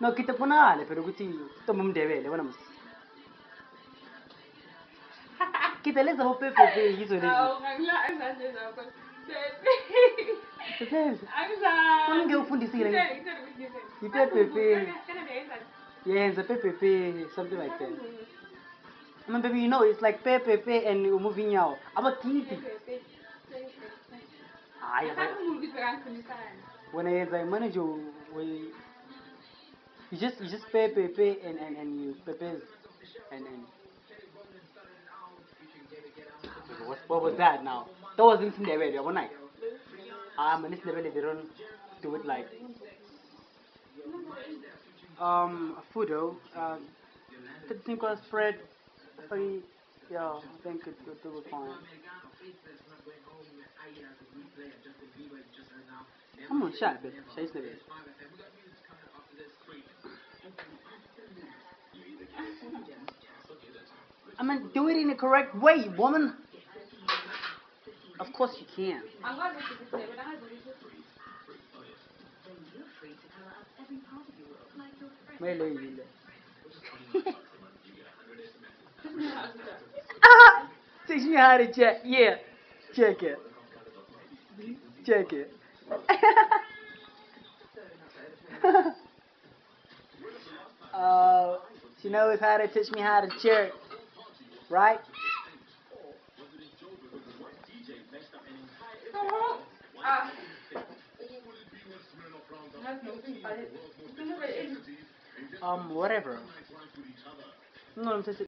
no kita khonale phela ukuthi ntombi umndebele wena mus kita lezi zabo pepepe yizo lezi Awu ngangila ezandle zakho. Sesenze. Angizange. Ungewufundisile nge- Ngitshela ukuthi ngiyenzeni. Ipepepe. Kana ndiyenzani? yenza pepepe something like that I mean, baby, you know, it's like pepepe and umuvi nyawo abadidi Ipepepe. hayi Akazi umuntu ukuthi bekangifundisani. wena yenza manager we you just you just pay pepe and and and you pay and and. What, what was that now? That was in Sindebele yabona ah man Sindebele they don't do it like. Um fudo um the thing called spread I, yeah I think it it be fine. Come on, shut it, Shay Sindebele. I mean, do it in the correct way, woman. Of course you can. Yile. Teach me how to check. Yeah, check it. Check it. uh, she knows how to teach me how to check, right? Ah. Angazi nokuthi ngibhale. Ufuna ube- Um, whatever. No, I'm just